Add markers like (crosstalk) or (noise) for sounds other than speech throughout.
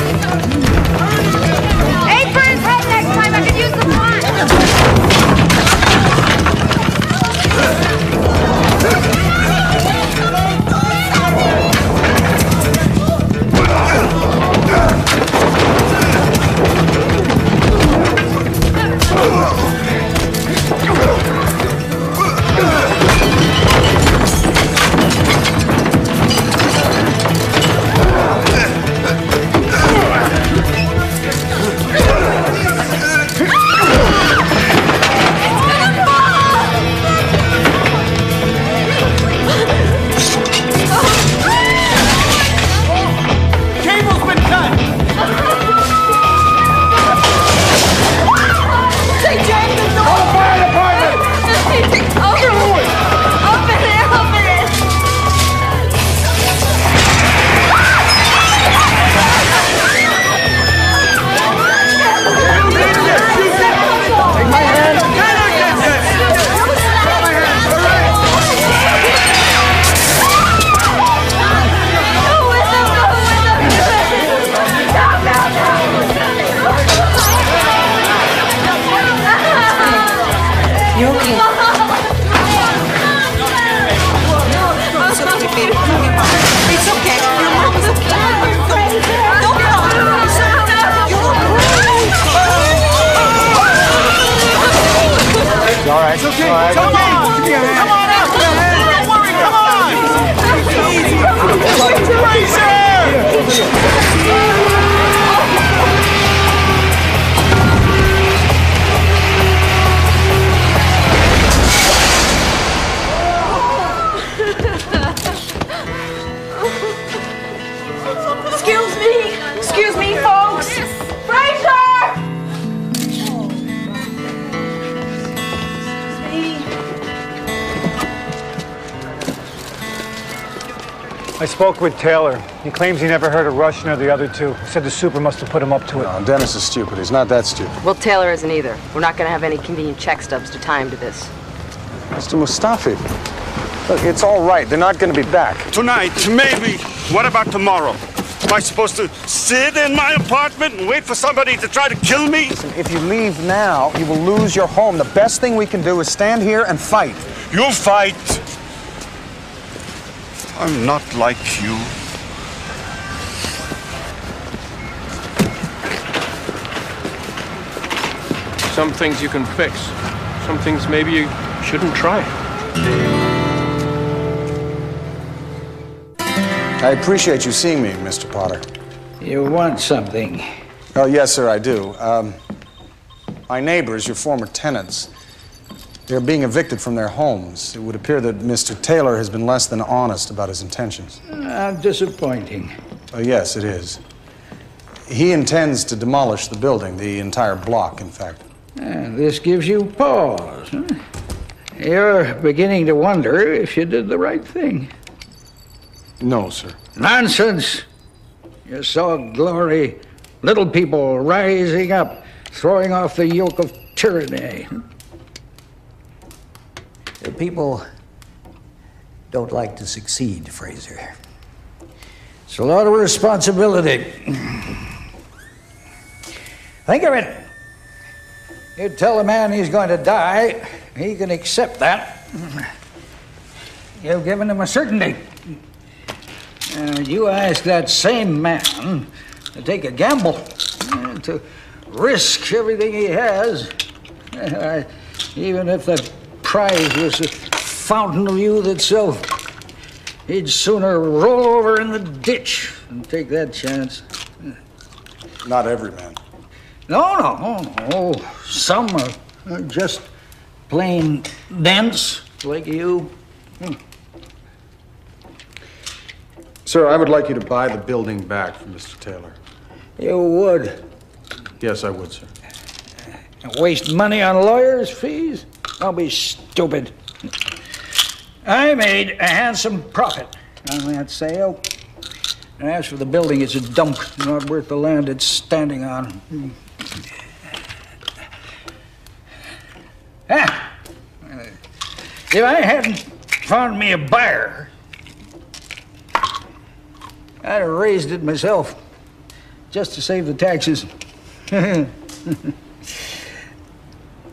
Aim spoke with Taylor. He claims he never heard of Rush nor the other two. He said the super must have put him up to it. No, Dennis is stupid. He's not that stupid. Well, Taylor isn't either. We're not going to have any convenient check stubs to tie him to this. Mr. Mustafi, look, it's all right. They're not going to be back. Tonight, maybe. What about tomorrow? Am I supposed to sit in my apartment and wait for somebody to try to kill me? If you leave now, you will lose your home. The best thing we can do is stand here and fight. You fight. I'm not like you. Some things you can fix. Some things maybe you shouldn't try. I appreciate you seeing me, Mr. Potter. You want something? Oh, yes, sir, I do. Um, my neighbors, your former tenants, they're being evicted from their homes. It would appear that Mr. Taylor has been less than honest about his intentions. Uh, disappointing. Oh, yes, it is. He intends to demolish the building, the entire block, in fact. Uh, this gives you pause. huh? You're beginning to wonder if you did the right thing. No, sir. Nonsense! You saw glory, little people rising up, throwing off the yoke of tyranny. People don't like to succeed, Fraser. It's a lot of responsibility. (clears throat) Think of it. You tell a man he's going to die, he can accept that. (clears throat) You've given him a certainty. Uh, you ask that same man to take a gamble, uh, to risk everything he has, (laughs) uh, even if the prize was a fountain of youth itself. He'd sooner roll over in the ditch than take that chance. Not every man. No, no, no, no. Some are, are just plain dense, like you. Hmm. Sir, I would like you to buy the building back from Mr. Taylor. You would. Yes, I would, sir. Waste money on lawyers' fees? Don't be stupid. I made a handsome profit on that sale. And as for the building, it's a dump, not worth the land it's standing on. Ah, if I hadn't found me a buyer, I'd have razed it myself. just to save the taxes. (laughs) you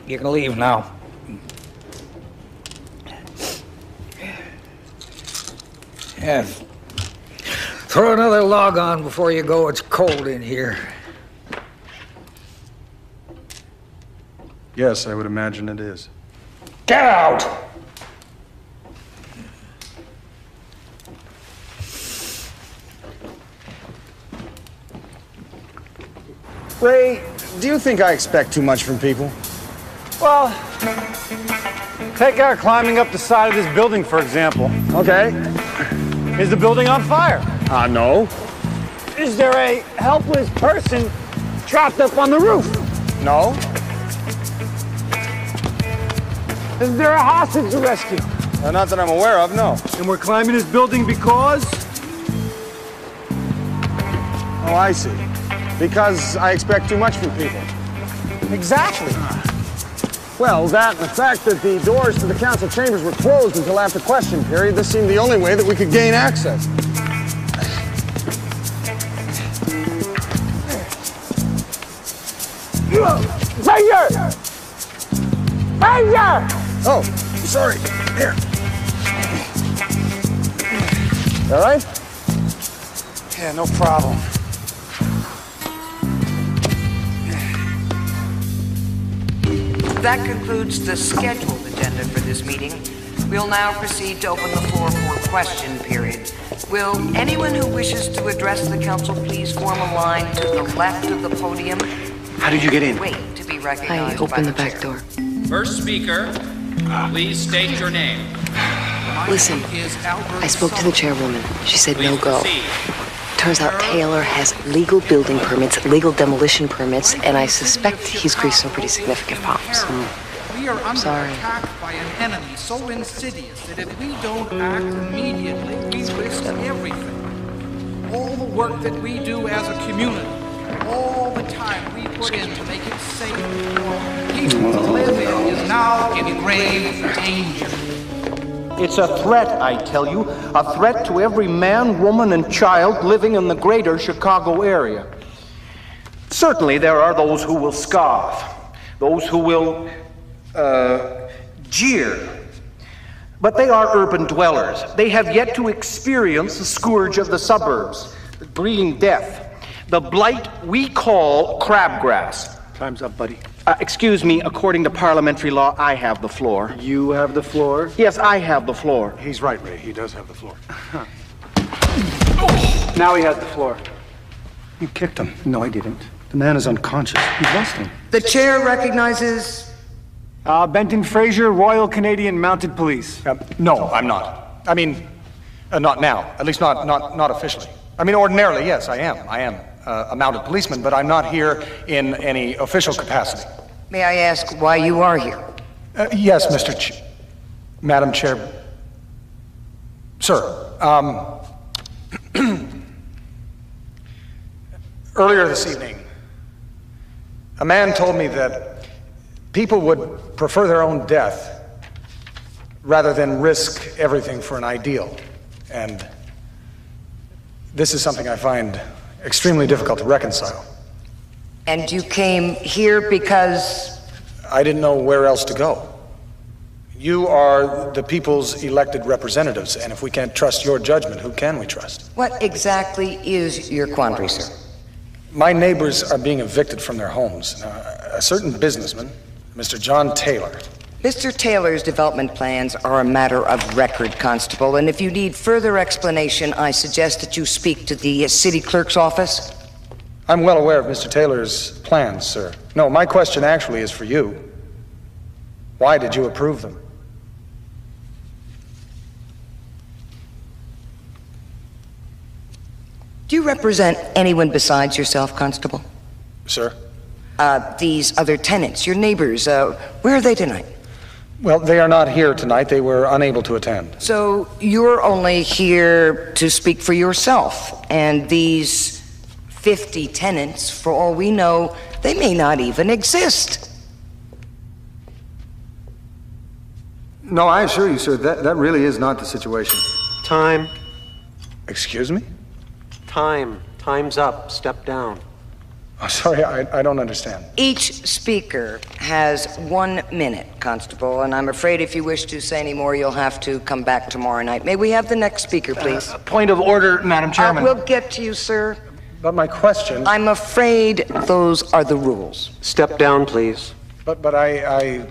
can leave now. Yeah. Throw another log on before you go. It's cold in here. Yes, I would imagine it is. Get out! Ray, do you think I expect too much from people? Well, take our climbing up the side of this building, for example. Okay. Is the building on fire? Uh, no. Is there a helpless person trapped up on the roof? No. Is there a hostage to rescue? Uh, not that I'm aware of, no. And we're climbing this building because? Oh, I see. Because I expect too much from people. Exactly. Well, that and the fact that the doors to the council chambers were closed until after question period, this seemed the only way that we could gain access. Ranger! Ranger! Oh, sorry. Here. All right? Yeah, no problem. That concludes the scheduled agenda for this meeting. We'll now proceed to open the floor for question period. Will anyone who wishes to address the council please form a line to the left of the podium? How did you get in? Wait to be recognized I opened the the back chair. door. First speaker, please state your name. Listen, I spoke to the chairwoman. She said no go. Turns out Taylor has legal building permits, legal demolition permits, and I suspect he's greased some pretty significant palms. Hmm. We are under Sorry. attack by an enemy so insidious that if we don't act immediately, we risk everything. All the work that we do as a community, all the time we put in to make it safe for people to live in is now in grave danger. It's a threat, I tell you. A threat to every man, woman, and child living in the greater Chicago area. Certainly, there are those who will scoff, those who will uh, jeer. But they are urban dwellers. They have yet to experience the scourge of the suburbs, the green death, the blight we call crabgrass. Time's up, buddy. Uh, excuse me, according to parliamentary law, I have the floor. You have the floor? Yes, I have the floor. He's right, Ray. He does have the floor. (laughs) Now he has the floor. You kicked him. No, I didn't. The man is unconscious. You lost him. The chair recognizes Uh, Benton Fraser, Royal Canadian Mounted Police. Uh, no, I'm not. I mean, uh, not now. At least not, not, not officially. I mean, ordinarily, yes, I am. I am a mounted policeman, but I'm not here in any official capacity. May I ask why you are here? Uh, yes, Mr. Ch- Madam Chair. Sir, um, (clears throat) earlier this evening, a man told me that people would prefer their own death rather than risk everything for an ideal. And this is something I find extremely difficult to reconcile. And you came here because I didn't know where else to go. You are the people's elected representatives, and if we can't trust your judgment, who can we trust? what exactly is your quandary, sir? My neighbors are being evicted from their homes. Now, a certain businessman, Mr. John Taylor, Mr. Taylor's development plans are a matter of record, Constable, and if you need further explanation, I suggest that you speak to the uh, city clerk's office. I'm well aware of Mr. Taylor's plans, sir. No, my question actually is for you. Why did you approve them? Do you represent anyone besides yourself, Constable? Sir? Uh, these other tenants, your neighbors, uh, where are they tonight? Well, they are not here tonight. They were unable to attend. So you're only here to speak for yourself, and these 50 tenants, for all we know, they may not even exist. No, I assure you, sir, that, that really is not the situation. Time. Excuse me? Time. Time's up. Step down. Oh, sorry, I, I don't understand. Each speaker has one minute, Constable, and I'm afraid if you wish to say any more, you'll have to come back tomorrow night. May we have the next speaker, please? Point of order, Madam Chairman. Uh, we'll get to you, sir. But my question. I'm afraid those are the rules. Step down, please. But, but I, I.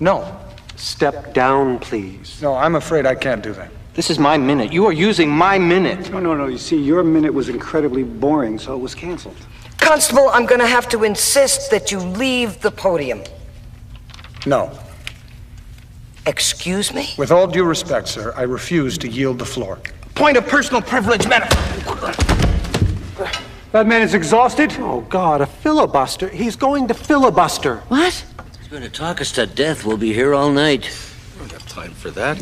No. Step down, please. No, I'm afraid I can't do that. This is my minute. You are using my minute. No, no, no. You see, your minute was incredibly boring, so it was canceled. Constable, I'm going to have to insist that you leave the podium. No. Excuse me? With all due respect, sir, I refuse to yield the floor. Point of personal privilege, Madam. That man is exhausted. Oh, God, a filibuster. He's going to filibuster. What? He's going to talk us to death. We'll be here all night. I don't have time for that.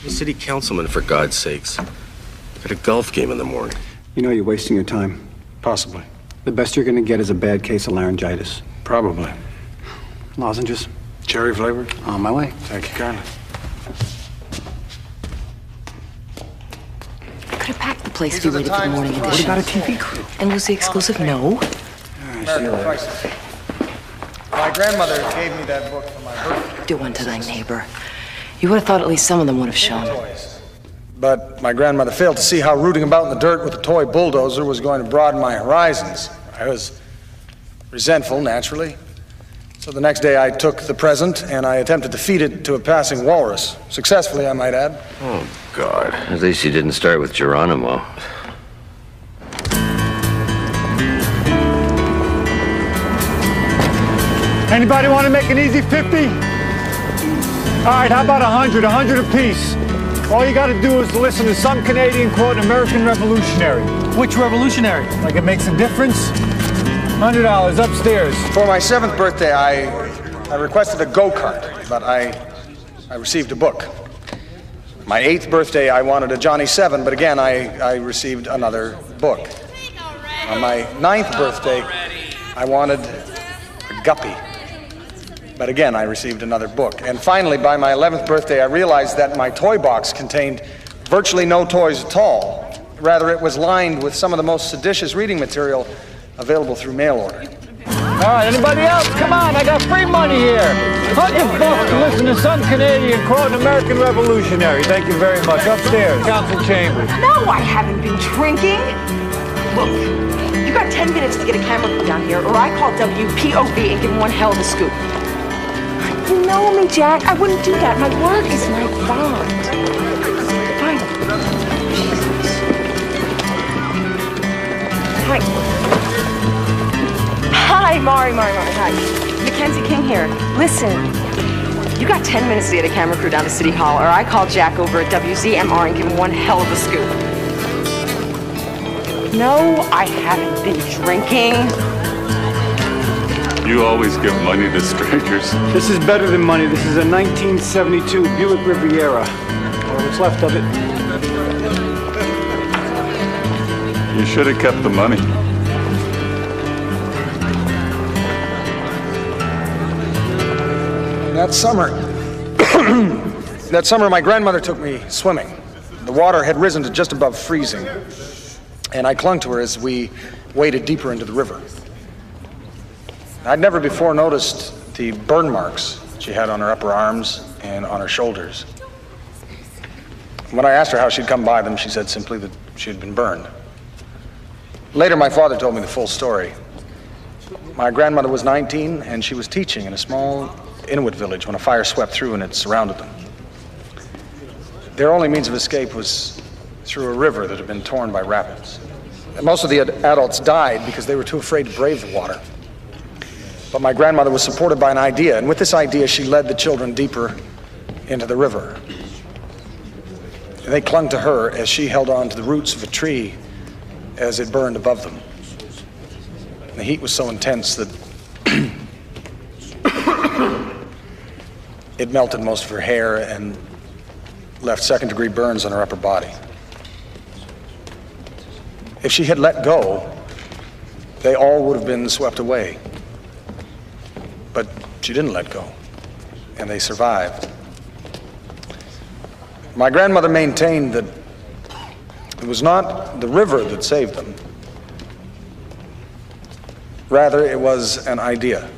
I'm a city councilman, for God's sakes. Got a golf game in the morning. You know you're wasting your time. Possibly. The best you're going to get is a bad case of laryngitis. Probably. Lozenges? Cherry flavored? On my way. Thank you kindly. Could have packed the place if you waited for the morning edition. What about a TV crew? And Lucy exclusive? No. American My grandmother gave me that book for my birthday. Do unto thy neighbor. You would have thought at least some of them would have shown. But my grandmother failed to see how rooting about in the dirt with a toy bulldozer was going to broaden my horizons. I was resentful, naturally. So the next day I took the present and I attempted to feed it to a passing walrus. Successfully, I might add. Oh, God. At least you didn't start with Geronimo. Anybody want to make an easy 50? All right, how about 100? 100 apiece. All you got to do is listen to some Canadian quote an American revolutionary. Which revolutionary? Like it makes a difference? $100 upstairs. For my seventh birthday, I, I requested a go kart, but I, I received a book. My eighth birthday, I wanted a Johnny Seven, but again, I, I received another book. On my ninth birthday, I wanted a guppy. But again, I received another book. And finally, by my 11th birthday, I realized that my toy box contained virtually no toys at all. Rather, it was lined with some of the most seditious reading material available through mail order. All right, anybody else? Come on, I got free money here. Hundred bucks to listen to some Canadian quote an American revolutionary. Thank you very much. Upstairs, council chambers. No, I haven't been drinking. Look, you got 10 minutes to get a camera crew down here, or I call WPOV and give them one hell of a scoop. You know me, Jack. I wouldn't do that. My work is my bond. Fine. Hi. Hi, Mari, Mari, Mari. Hi. Mackenzie King here. Listen, you got 10 minutes to get a camera crew down to City Hall, or I call Jack over at WZMR and give him one hell of a scoop. No, I haven't been drinking. You always give money to strangers. This is better than money. This is a 1972 Buick Riviera, or what's left of it. You should have kept the money. That summer, (coughs) that summer, my grandmother took me swimming. The water had risen to just above freezing, and I clung to her as we waded deeper into the river. I'd never before noticed the burn marks she had on her upper arms and on her shoulders. When I asked her how she'd come by them, she said simply that she had been burned. Later, my father told me the full story. My grandmother was 19, and she was teaching in a small Inuit village when a fire swept through and it surrounded them. Their only means of escape was through a river that had been torn by rapids. And most of the ad- adults died because they were too afraid to brave the water. But my grandmother was supported by an idea, and with this idea, she led the children deeper into the river. And they clung to her as she held on to the roots of a tree as it burned above them. The heat was so intense that (coughs) it melted most of her hair and left second degree burns on her upper body. If she had let go, they all would have been swept away. But she didn't let go, and they survived. My grandmother maintained that it was not the river that saved them, Rather, it was an idea.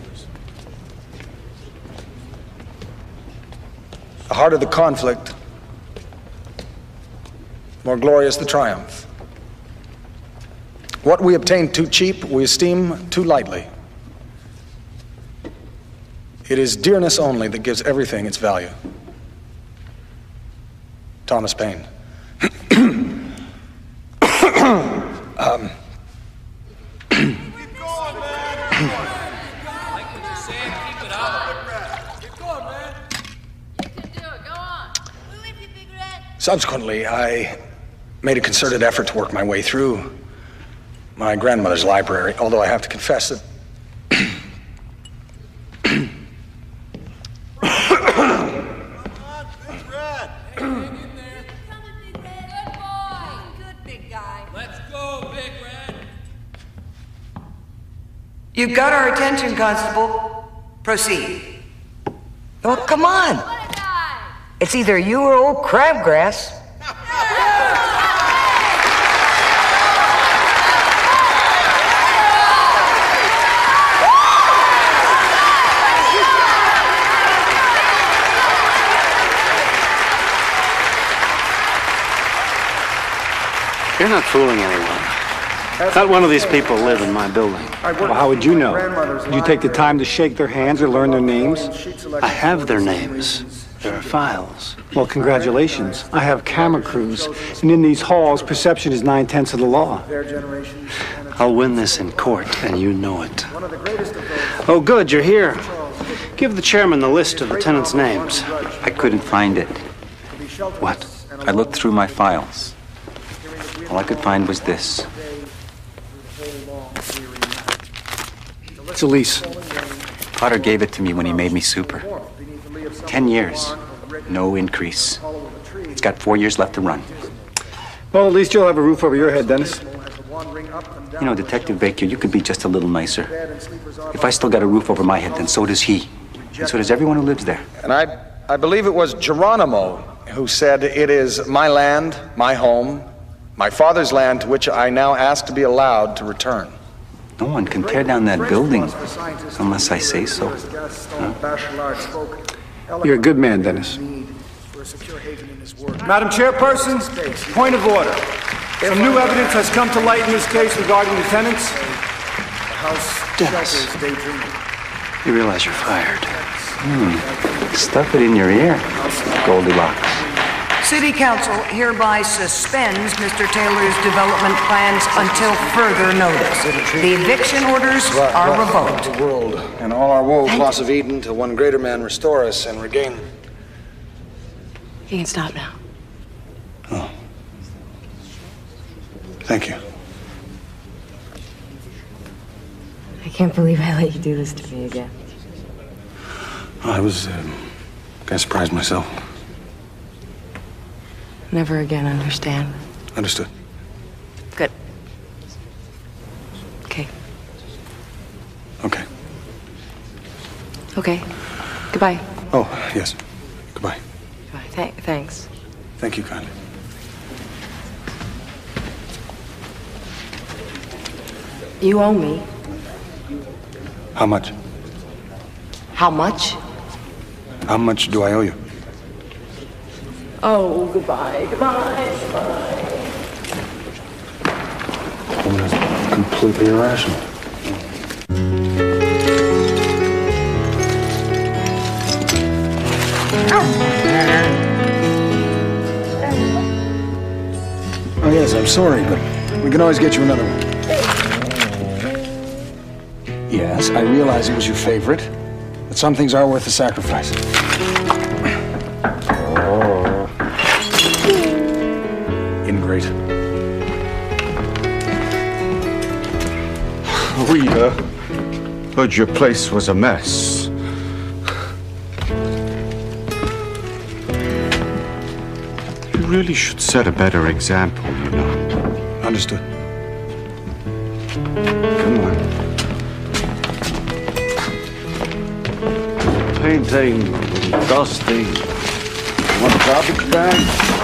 The harder the conflict, more glorious the triumph. What we obtain too cheap, we esteem too lightly. It is dearness only that gives everything its value. Thomas Paine. (coughs) um, Subsequently, I made a concerted effort to work my way through my grandmother's library, although I have to confess that You've got our attention, Constable. Proceed. Oh, come on. It's either you or old crabgrass. You're not fooling anyone. Not one of these people live in my building. Well, how would you know? Did you take the time to shake their hands or learn their names? I have their names. There are files. Well, congratulations. I have camera crews, and in these halls, perception is nine tenths of the law. I'll win this in court, and you know it. Oh, good, you're here. Give the chairman the list of the tenants' names. I couldn't find it. What? I looked through my files. All I could find was this. It's a lease. Potter gave it to me when he made me super. Ten years. No increase. It's got four years left to run. Well, at least you'll have a roof over your head, Dennis. You know, Detective Baker, you could be just a little nicer. If I still got a roof over my head, then so does he. And so does everyone who lives there. And I, I believe it was Geronimo who said, It is my land, my home, my father's land to which I now ask to be allowed to return. No one can tear down that building unless I say so. Huh? You're a good man, Dennis. Madam Chairperson, point of order. Some new evidence has come to light in this case regarding the tenants. Dennis. You realize you're fired. Hmm. Stuff it in your ear, Goldilocks. City Council hereby suspends Mr. Taylor's development plans until further notice. The eviction orders are revoked. The world and all our woes loss of Eden till one greater man restore us and regain. You can stop now. Oh. Thank you. I can't believe I let you do this to me again. I was um, kind of surprised myself. Never again understand. Understood. Good. Okay. Okay. Okay. Goodbye. Oh, yes. Goodbye. Goodbye. Th- thanks. Thank you kindly. You owe me. How much? How much? How much do I owe you? Oh, goodbye. Goodbye. Goodbye. Woman is completely irrational. Oh, yes, I'm sorry, but we can always get you another one. Yes, I realize it was your favorite, but some things are worth the sacrifice. Uh, heard your place was a mess. You really should set a better example, you know. Understood. Come on. Painting, dusting. Want a garbage bag?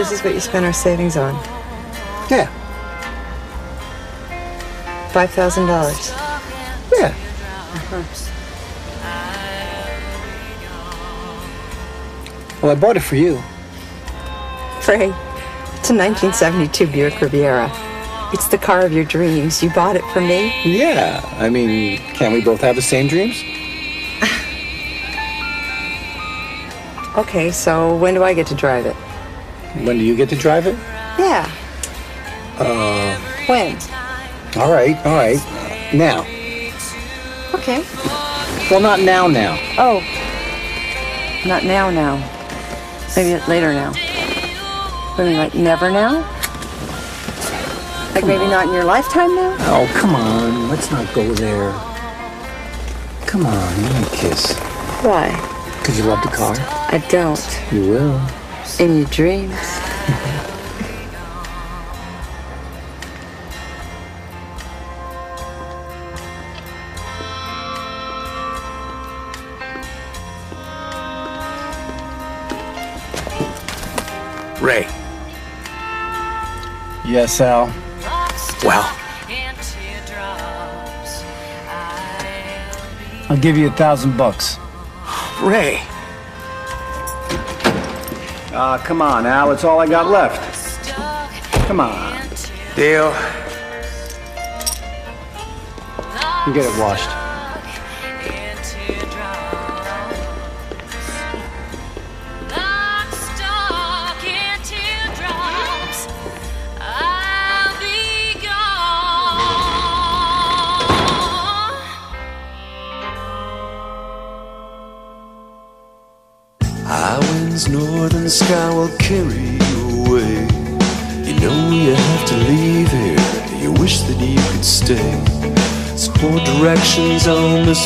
This is what you spent our savings on. Yeah. Five thousand dollars. Yeah. Uh-huh. Well, I bought it for you. Frey, it's a 1972 Buick Riviera. It's the car of your dreams. You bought it for me. Yeah. I mean, can't we both have the same dreams? (laughs) Okay, so when do I get to drive it? When do you get to drive it? Yeah. Uh, When? all right, all right. Now. Okay. Well, not now, now. Oh. Not now, now. Maybe later now. What do you mean, like never now? Like maybe not in your lifetime now? Oh, come on. Let's not go there. Come on, let me kiss. Why? Because you love the car? I don't. You will. In your dreams. Ray. Yes, Al. Well. I'll give you a thousand bucks. Ray. Ah, come on, Al. It's all I got left. Come on. Deal. You get it washed.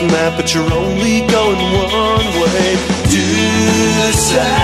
Map, but you're only going one way. Due south,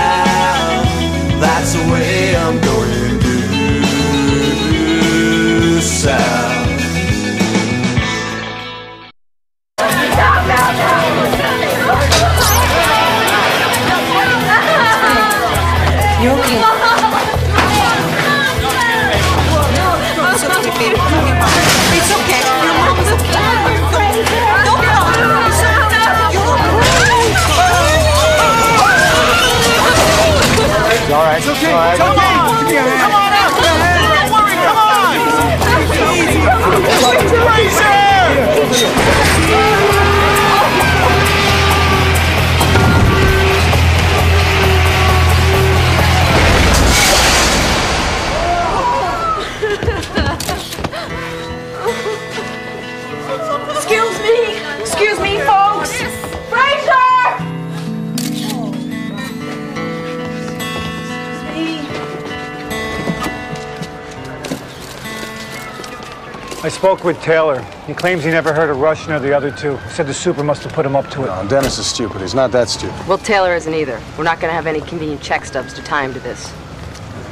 I spoke with Taylor. He claims he never heard of Russian or the other two. He said the super must have put him up to it. No, Dennis is stupid. He's not that stupid. Well, Taylor isn't either. We're not going to have any convenient check stubs to tie him to this.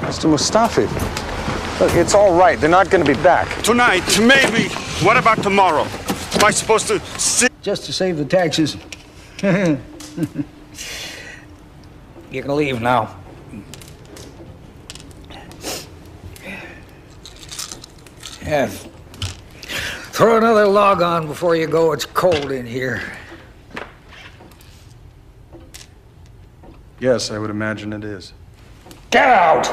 Mr. Mustafi, look, it's all right. They're not going to be back. Tonight, maybe. What about tomorrow? Am I supposed to sit? Just to save the taxes. (laughs) you can leave now. Yeah. Throw another log on before you go. It's cold in here. Yes, I would imagine it is. Get out!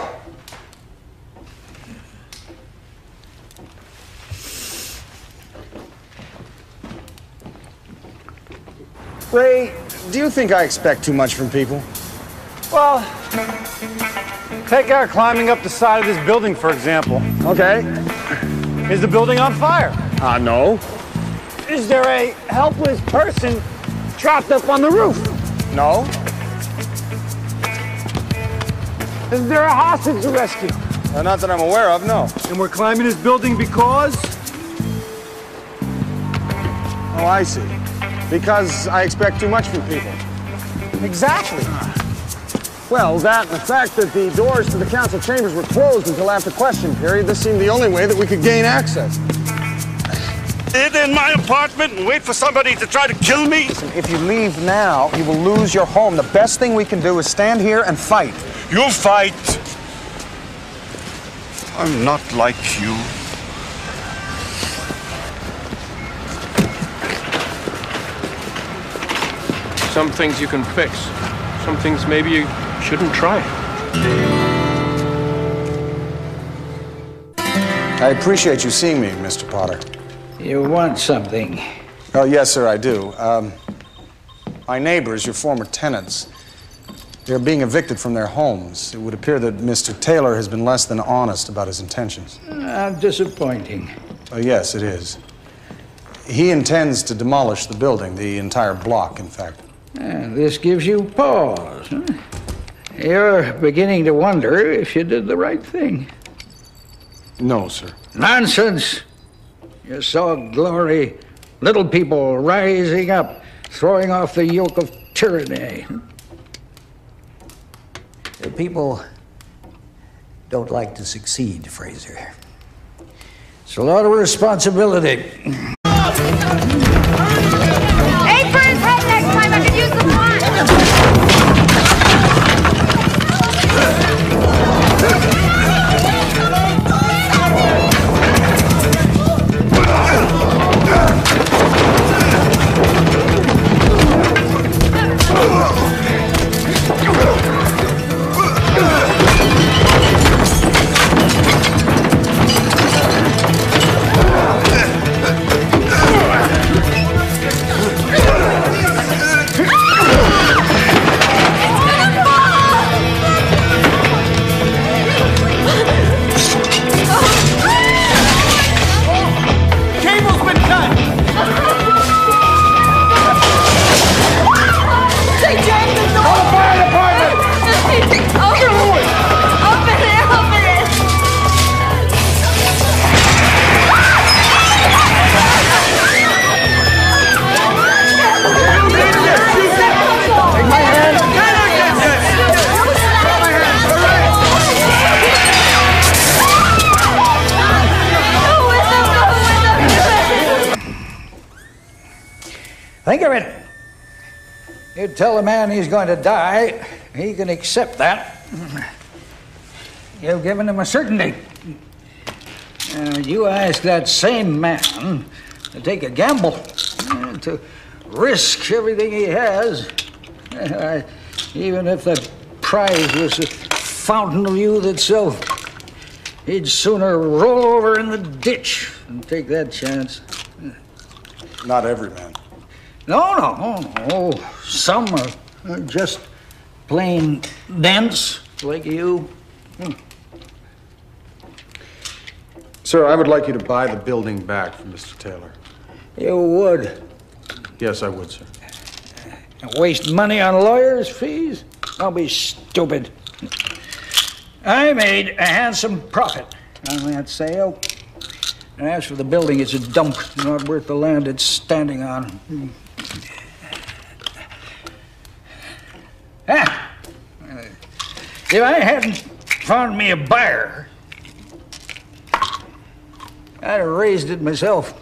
Ray, do you think I expect too much from people? Well, take our climbing up the side of this building, for example. Okay. Is the building on fire? Uh, no. Is there a helpless person trapped up on the roof? No. Is there a hostage to rescue? Uh, not that I'm aware of, no. And we're climbing this building because? Oh, I see. Because I expect too much from people. Exactly. Well, that and the fact that the doors to the council chambers were closed until after question period, this seemed the only way that we could gain access. Sit in my apartment and wait for somebody to try to kill me? If you leave now, you will lose your home. The best thing we can do is stand here and fight. You fight. I'm not like you. Some things you can fix. Some things maybe you shouldn't try. I appreciate you seeing me, Mr. Potter. You want something? Oh, yes, sir, I do. Um, my neighbors, your former tenants, they're being evicted from their homes. It would appear that Mr. Taylor has been less than honest about his intentions. Uh, disappointing. Oh, yes, it is. He intends to demolish the building, the entire block, in fact. Uh, this gives you pause. Huh? You're beginning to wonder if you did the right thing. No, sir. Nonsense! You saw glory, little people rising up, throwing off the yoke of tyranny. The people don't like to succeed, Fraser. It's a lot of responsibility. Aim for head next time. I could use the Cable's tell a man he's going to die, he can accept that. You've given him a certainty. Uh, you ask that same man to take a gamble, uh, to risk everything he has, uh, even if the prize was a fountain of youth itself. He'd sooner roll over in the ditch than take that chance. Not every man. No, no, no. Some are, are just plain dense, like you. Hmm. Sir, I would like you to buy the building back from Mr. Taylor. You would. Yes, I would, sir. Waste money on lawyers' fees? Don't be stupid. I made a handsome profit on that sale. And as for the building, it's a dump, not worth the land it's standing on. If I hadn't found me a buyer, I'd have razed it myself.